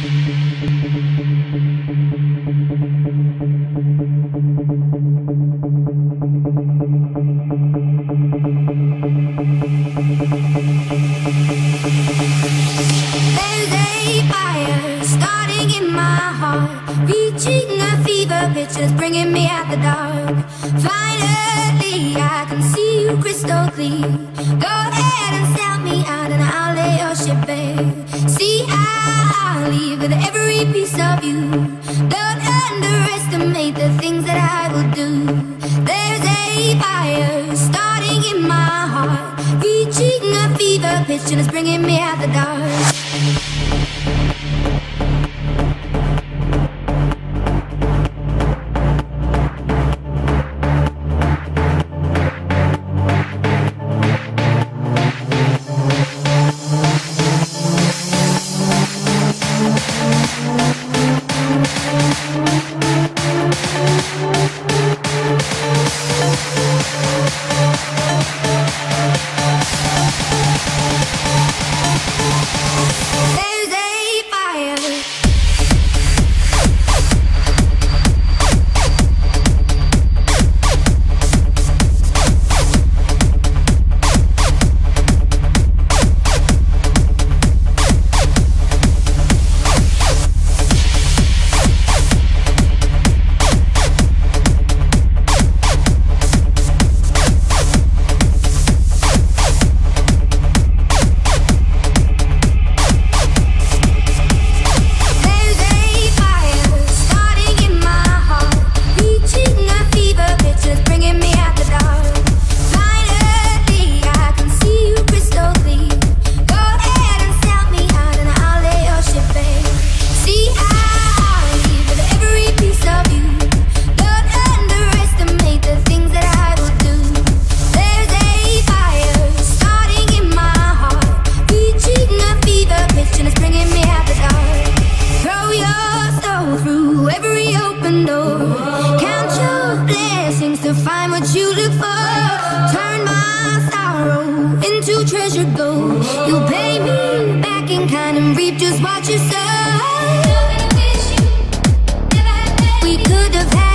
Go ahead and sell me out, the dog finally i can see you crystal thee go ahead and sell me out, and I'll lay your ship bare. See, I leave with every piece of you. Don't underestimate the things that I will do. There's a fire starting in my heart, reaching a fever pitch, and it's bringing me out the dark. There's open door. Count your blessings to find what you look for. Turn my sorrow into gold. You pay me back in kind and reap just what you sow. We could have had.